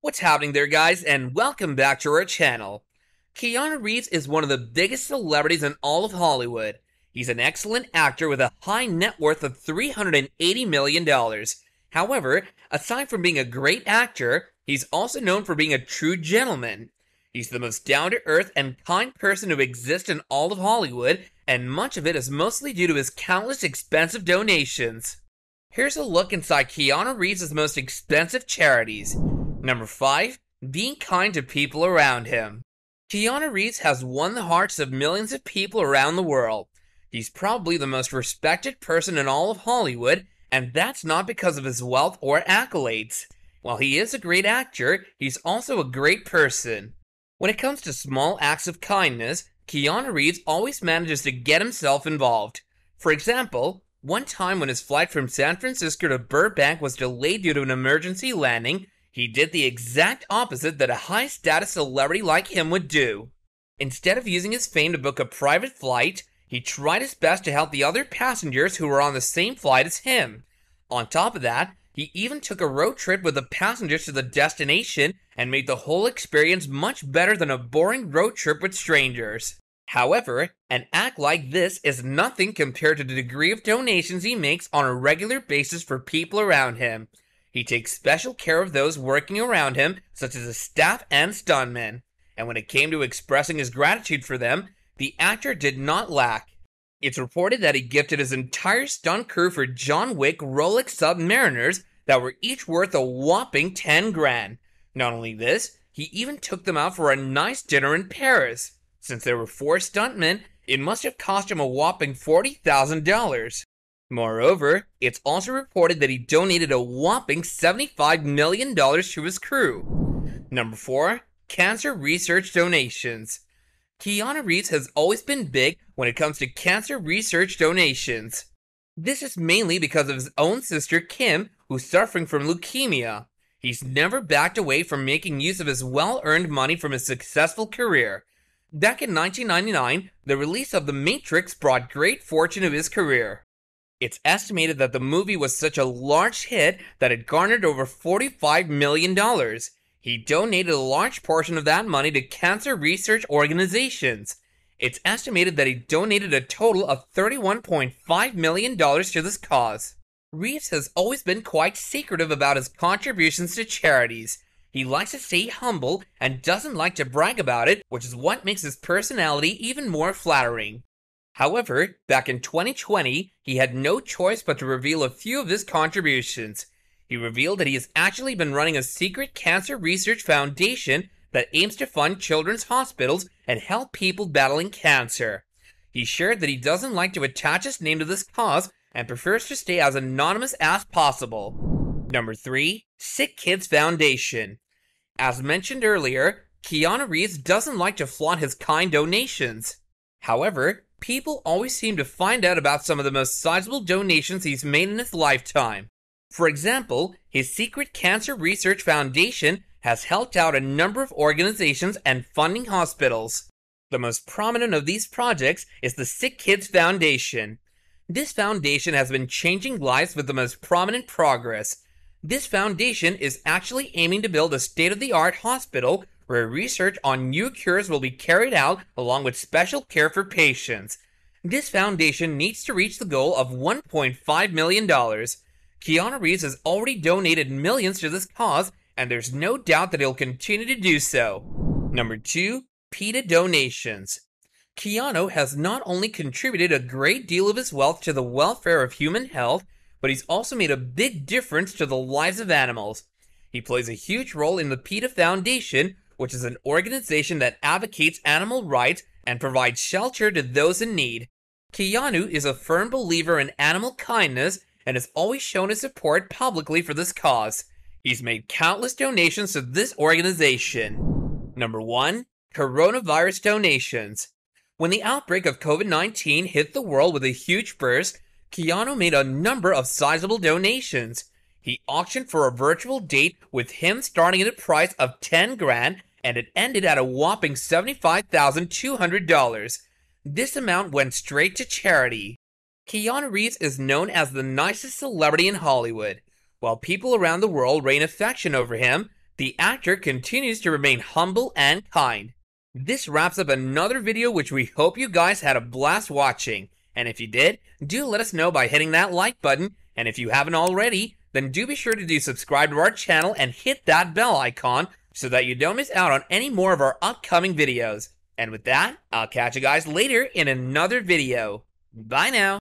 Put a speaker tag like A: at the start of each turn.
A: What's happening there, guys, and welcome back to our channel. Keanu Reeves is one of the biggest celebrities in all of Hollywood. He's an excellent actor with a high net worth of $380 million. However, aside from being a great actor, he's also known for being a true gentleman. He's the most down to earth and kind person to exist in all of Hollywood, and much of it is mostly due to his countless expensive donations. Here's a look inside Keanu Reeves' most expensive charities. Number 5. Being kind to people around him. Keanu Reeves has won the hearts of millions of people around the world. He's probably the most respected person in all of Hollywood, and that's not because of his wealth or accolades. While he is a great actor, he's also a great person. When it comes to small acts of kindness, Keanu Reeves always manages to get himself involved. For example, one time when his flight from San Francisco to Burbank was delayed due to an emergency landing, he did the exact opposite that a high status celebrity like him would do. Instead of using his fame to book a private flight, he tried his best to help the other passengers who were on the same flight as him. On top of that, he even took a road trip with the passengers to the destination and made the whole experience much better than a boring road trip with strangers. However, an act like this is nothing compared to the degree of donations he makes on a regular basis for people around him. He takes special care of those working around him, such as his staff and stuntmen. And when it came to expressing his gratitude for them, the actor did not lack. It's reported that he gifted his entire stunt crew for John Wick Rolex Submariners that were each worth a whopping 10 grand. Not only this, he even took them out for a nice dinner in Paris. Since there were four stuntmen, it must have cost him a whopping $40,000. Moreover, it's also reported that he donated a whopping $75 million to his crew. Number 4. Cancer Research Donations. Keanu Reeves has always been big when it comes to cancer research donations. This is mainly because of his own sister Kim, who's suffering from leukemia. He's never backed away from making use of his well earned money from his successful career. Back in 1999, the release of The Matrix brought great fortune to his career. It's estimated that the movie was such a large hit that it garnered over $45 million. He donated a large portion of that money to cancer research organizations. It's estimated that he donated a total of $31.5 million to this cause. Reeves has always been quite secretive about his contributions to charities. He likes to stay humble and doesn't like to brag about it, which is what makes his personality even more flattering. However, back in 2020, he had no choice but to reveal a few of his contributions. He revealed that he has actually been running a secret cancer research foundation that aims to fund children's hospitals and help people battling cancer. He shared that he doesn't like to attach his name to this cause and prefers to stay as anonymous as possible. Number 3. Sick Kids Foundation. As mentioned earlier, Keanu Reeves doesn't like to flaunt his kind donations. However, people always seem to find out about some of the most sizable donations he's made in his lifetime. For example, his secret cancer research foundation has helped out a number of organizations and funding hospitals. The most prominent of these projects is the Sick Kids Foundation. This foundation has been changing lives with the most prominent progress, this foundation is actually aiming to build a state of the art hospital where research on new cures will be carried out along with special care for patients. This foundation needs to reach the goal of $1.5 million. Keanu Reeves has already donated millions to this cause, and there's no doubt that he'll continue to do so. Number 2. PETA Donations Keanu has not only contributed a great deal of his wealth to the welfare of human health, but he's also made a big difference to the lives of animals. He plays a huge role in the PETA Foundation, which is an organization that advocates animal rights and provides shelter to those in need. Keanu is a firm believer in animal kindness and has always shown his support publicly for this cause. He's made countless donations to this organization. Number 1. Coronavirus Donations. When the outbreak of COVID 19 hit the world with a huge burst, Keanu made a number of sizable donations. He auctioned for a virtual date with him starting at a price of 10 grand and it ended at a whopping $75,200. This amount went straight to charity. Keanu Reeves is known as the nicest celebrity in Hollywood. While people around the world rain affection over him, the actor continues to remain humble and kind. This wraps up another video which we hope you guys had a blast watching. And if you did, do let us know by hitting that like button. And if you haven't already, then do be sure to do subscribe to our channel and hit that bell icon so that you don't miss out on any more of our upcoming videos. And with that, I'll catch you guys later in another video. Bye now.